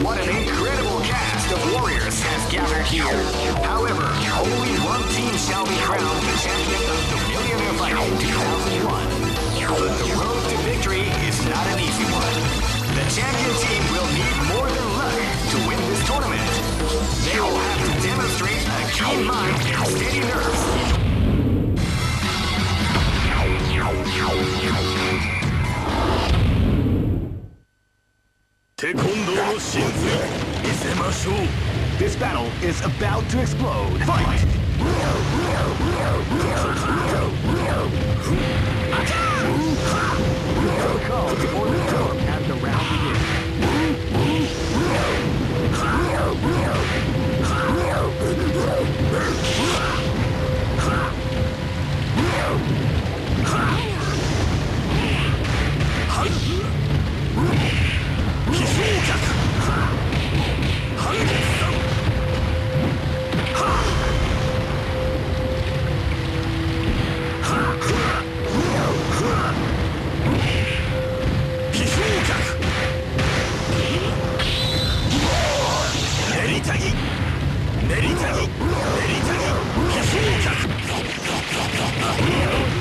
What an incredible cast of warriors has gathered here. However, only one team shall be crowned the champion of the Millionaire Fighting 2001. But the road to victory is not an easy one. The champion team will need This battle is about to explode. Fight! Call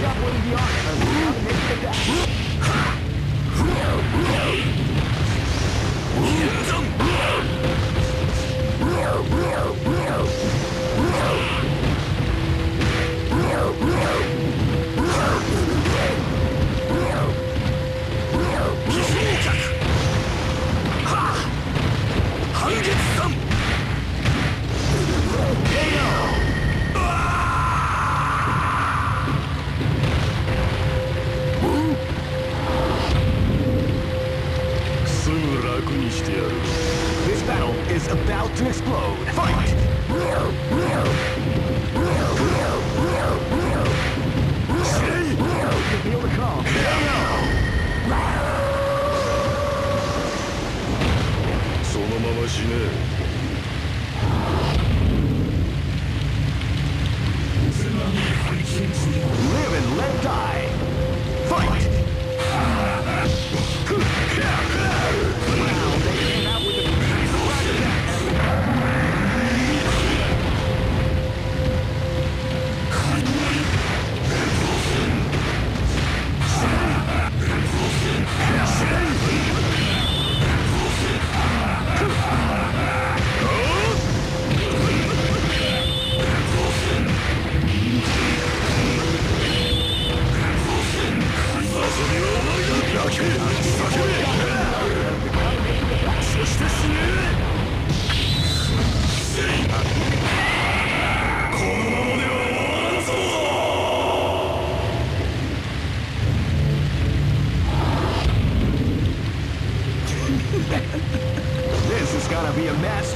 That wouldn't be honest. This battle is about to explode. Fight! Feel the call. そのまま死ね Live and let die.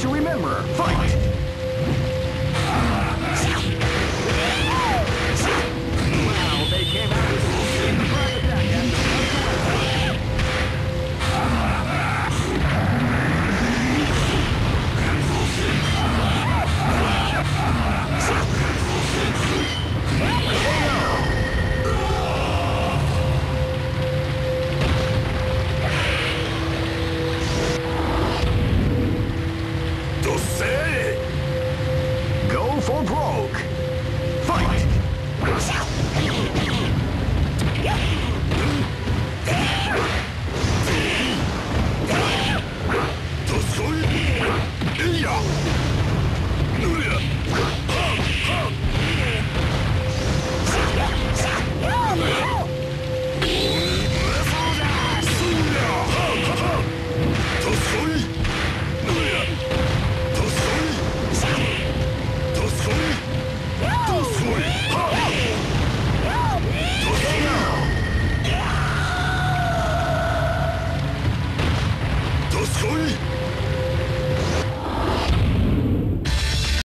To remember. Fight! Shall